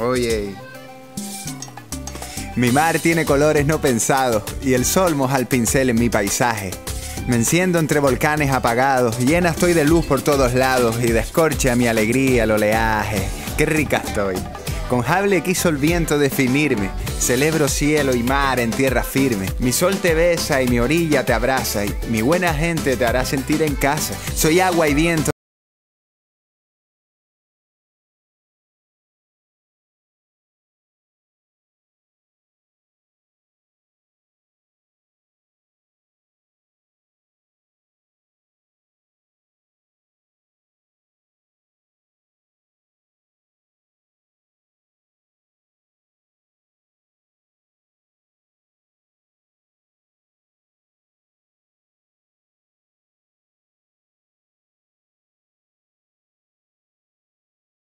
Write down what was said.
Oye. Mi mar tiene colores no pensados y el sol moja el pincel en mi paisaje. Me enciendo entre volcanes apagados, llena estoy de luz por todos lados y descorcha mi alegría el oleaje. Qué rica estoy. Con jable quiso el viento definirme. Celebro cielo y mar en tierra firme. Mi sol te besa y mi orilla te abraza y mi buena gente te hará sentir en casa. Soy agua y viento